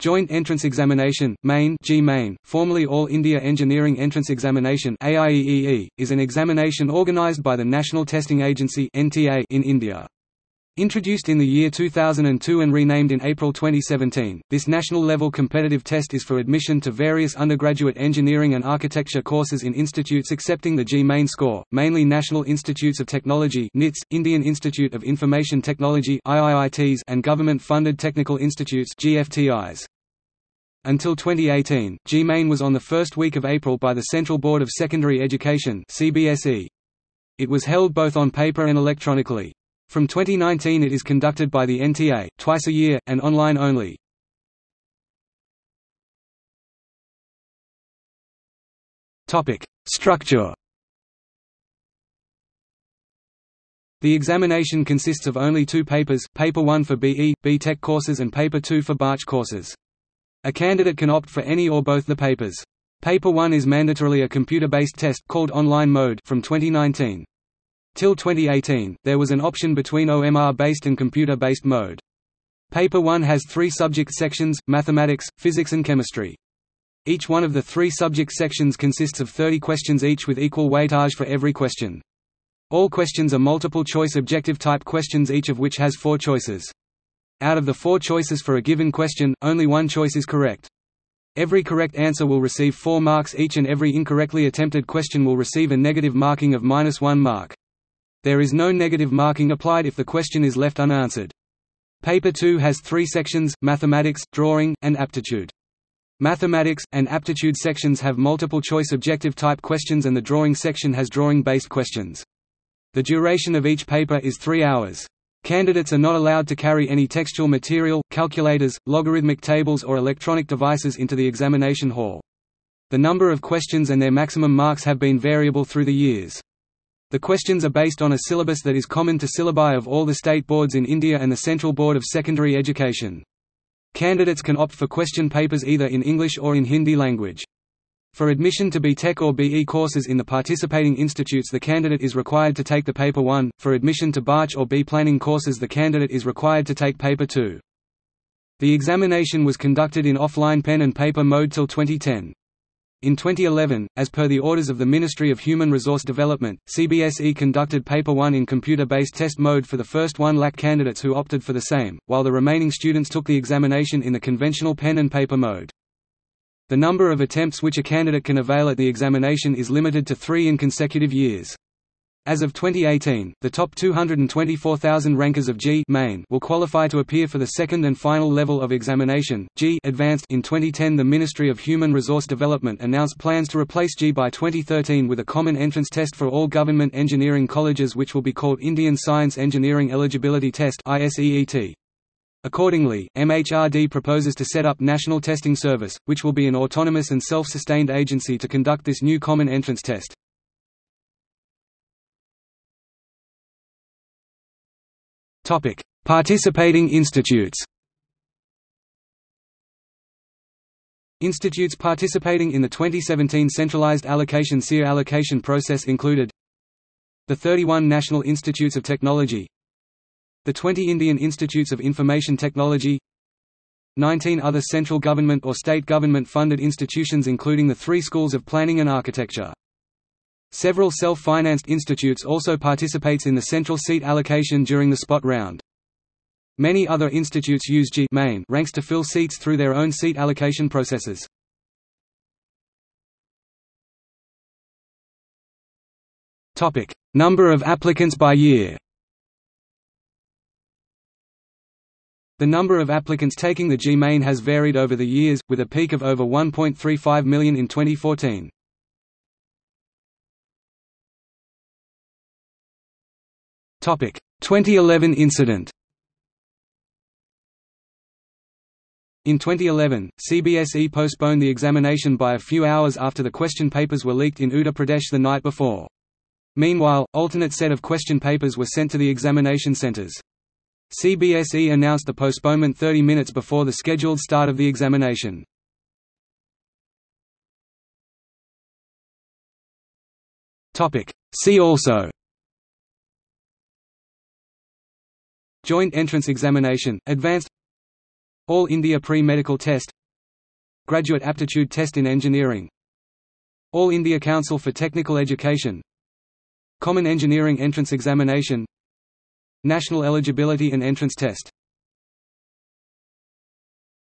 Joint Entrance Examination, Main JEE Main, formerly All India Engineering Entrance Examination AIEEE, is an examination organised by the National Testing Agency in India. Introduced in the year 2002 and renamed in April 2017, this national-level competitive test is for admission to various undergraduate engineering and architecture courses in institutes accepting the JEE-Main score, mainly National Institutes of Technology (NITS), Indian Institute of Information Technology (IIITs), and government-funded technical institutes (GFTIs). Until 2018, JEE-Main was on the first week of April by the Central Board of Secondary Education (CBSE). It was held both on paper and electronically. From 2019 it is conducted by the NTA, twice a year, and online only. Structure The examination consists of only two papers, Paper 1 for BE, B.Tech courses and Paper 2 for B.Arch courses. A candidate can opt for any or both the papers. Paper 1 is mandatorily a computer-based test called Online Mode from 2019. Till 2018, there was an option between OMR-based and computer-based mode. Paper 1 has three subject sections, mathematics, physics and chemistry. Each one of the three subject sections consists of 30 questions each with equal weightage for every question. All questions are multiple-choice objective-type questions each of which has four choices. Out of the four choices for a given question, only one choice is correct. Every correct answer will receive four marks each and every incorrectly attempted question will receive a negative marking of minus one mark. There is no negative marking applied if the question is left unanswered. Paper 2 has three sections, mathematics, drawing, and aptitude. Mathematics, and aptitude sections have multiple-choice objective-type questions and the drawing section has drawing-based questions. The duration of each paper is three hours. Candidates are not allowed to carry any textual material, calculators, logarithmic tables or electronic devices into the examination hall. The number of questions and their maximum marks have been variable through the years. The questions are based on a syllabus that is common to syllabi of all the state boards in India and the Central Board of Secondary Education. Candidates can opt for question papers either in English or in Hindi language. For admission to B.Tech or BE courses in the participating institutes the candidate is required to take the Paper 1, for admission to B.Arch or B Planning courses the candidate is required to take Paper 2. The examination was conducted in offline pen and paper mode till 2010. In 2011, as per the orders of the Ministry of Human Resource Development, CBSE conducted Paper 1 in computer-based test mode for the first 1 lakh candidates who opted for the same, while the remaining students took the examination in the conventional pen and paper mode. The number of attempts which a candidate can avail at the examination is limited to three in consecutive years. As of 2018, the top 224,000 rankers of JEE main will qualify to appear for the second and final level of examination, JEE advanced. In 2010 the Ministry of Human Resource Development announced plans to replace JEE by 2013 with a common entrance test for all government engineering colleges which will be called Indian Science Engineering Eligibility Test Accordingly, MHRD proposes to set up National Testing Service, which will be an autonomous and self-sustained agency to conduct this new common entrance test. Topic: Participating institutes. Institutes participating in the 2017 centralized allocation SEER allocation process included the 31 National Institutes of Technology the 20 Indian Institutes of Information Technology 19 other central government or state government-funded institutions including the three schools of planning and architecture Several self-financed institutes also participates in the central seat allocation during the spot round. Many other institutes use JEE main ranks to fill seats through their own seat allocation processes. Topic: Number of applicants by year. The number of applicants taking the JEE main has varied over the years, with a peak of over 1.35 million in 2014. Topic: 2011 incident. In 2011, CBSE postponed the examination by a few hours after the question papers were leaked in Uttar Pradesh the night before. Meanwhile, alternate set of question papers were sent to the examination centers. CBSE announced the postponement 30 minutes before the scheduled start of the examination. See also Joint Entrance Examination, Advanced. All India Pre-Medical Test. Graduate Aptitude Test in Engineering. All India Council for Technical Education. Common Engineering Entrance Examination. National Eligibility and Entrance Test